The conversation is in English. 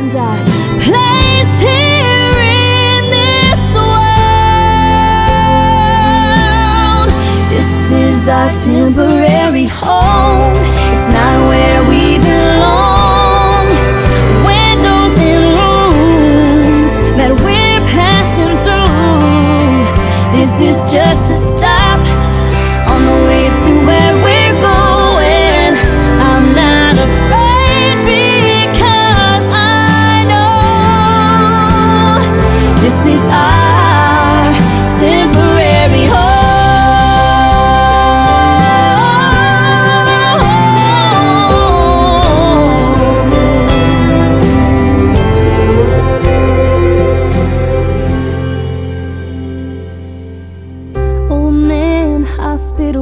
find our place here in this world. This is our temporary home. It's not where we belong. Windows and rooms that we're passing through. This is just áspero